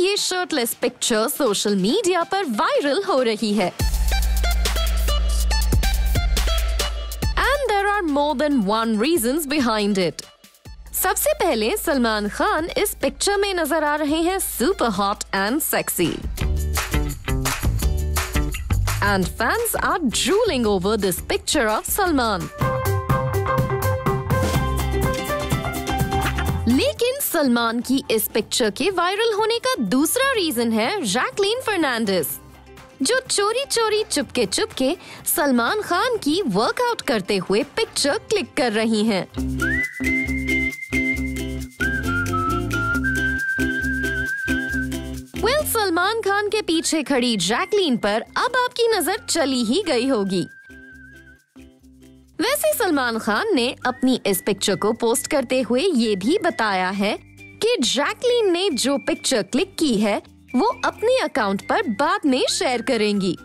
ये shirtless picture social media पर viral हो रही है। And there are more than one reason behind it सबसे पहले सलमान खान इस पिक्चर में नज़र आ रहे हैं super hot and sexy and fans are drooling over this picture of Salman Salman की इस पिक्चर के वायरल होने का दूसरा रीजन है जैकलीन फर्नांडिस जो चोरी चोरी चुपके चुपके सलमान खान की वर्कआउट करते हुए पिक्चर क्लिक कर रही हैं। वेल सलमान खान के पीछे खड़ी जैकलीन पर अब आपकी नज़र चली ही गई होगी वैसे सलमान खान ने अपनी इस पिक्चर को पोस्ट करते हुए ये भी बताया है कि जैकलीन ने जो पिक्चर क्लिक की है, वो अपने अकाउंट पर बाद में शेयर करेंगी।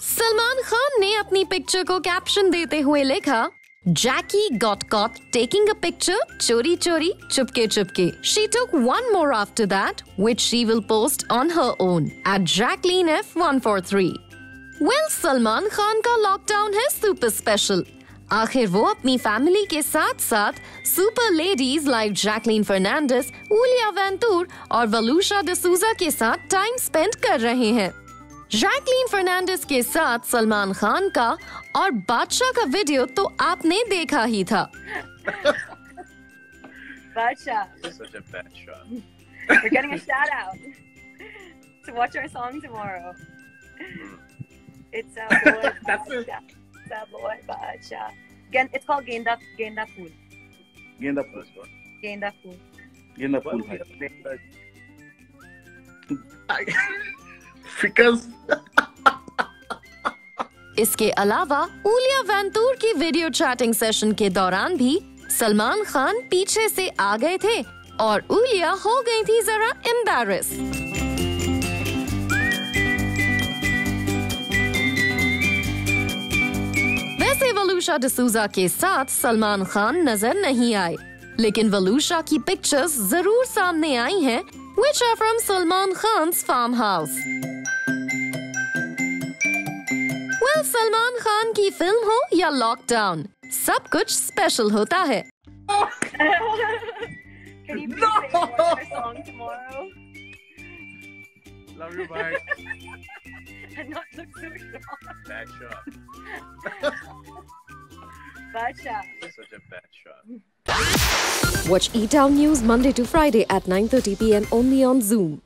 सलमान खान ने अपनी पिक्चर को कैप्शन देते हुए लिखा Jackie got caught taking a picture चोरी चोरी, चुपके चुपके। She took one more after that which she will post on her own at Jacqueline एफ143 well Salman Khan का लॉकडाउन है सुपर स्पेशल आखिर वो अपनी फैमिली के साथ साथ super ladies like Jacqueline Fernandez Iulia Vantur और वलूशा डिसूजा के साथ टाइम स्पेंड कर रहे हैं। जैकलीन फर्नांडिस के साथ सलमान खान का और बादशाह का वीडियो तो आपने देखा ही था। Bacha, It's called Genda Genda one. Genda be है the name फिकस इसके अलावा उलिया वैंतूर की वीडियो चैटिंग सेशन के दौरान भी सलमान खान पीछे से आ गए थे और उलिया हो गई थी जरा एम्बेरस वलूशा डिसूजा के साथ सलमान खान नज़र नहीं आए। लेकिन वलूशा की पिक्चर्स ज़रूर सामने आई हैं which are from Salman Khan farm house well Salman Khan की फ़िल्म हो या लॉकडाउन सब कुछ स्पेशल होता है। Love you, bye. and not look so shocked? Bad shot. Bacha. Such a bad shot. Watch E Town News Monday to Friday at 9:30 p.m. only on Zoom.